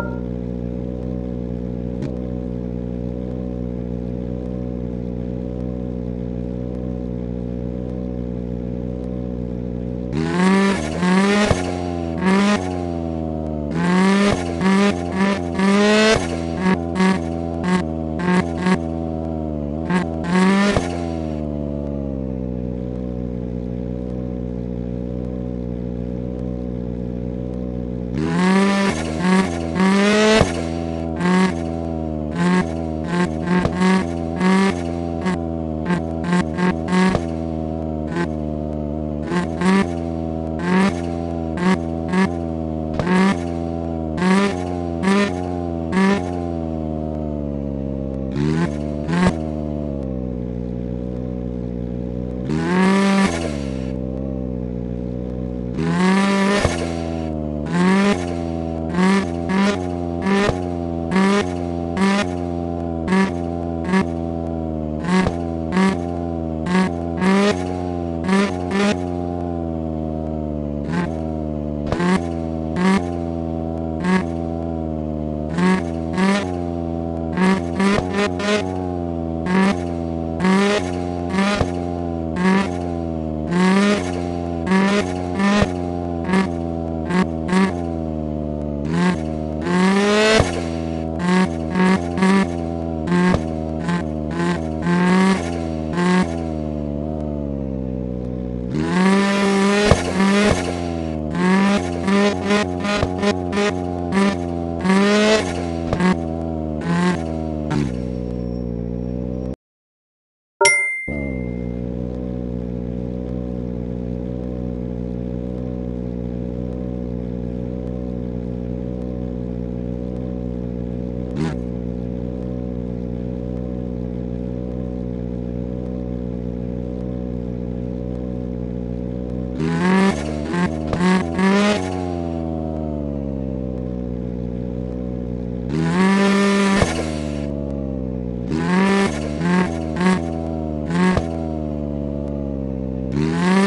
中。Mm-hmm.